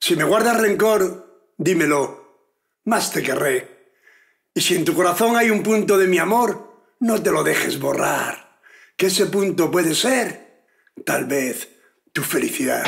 Si me guardas rencor, dímelo, más te querré. Y si en tu corazón hay un punto de mi amor, no te lo dejes borrar, que ese punto puede ser, tal vez, tu felicidad.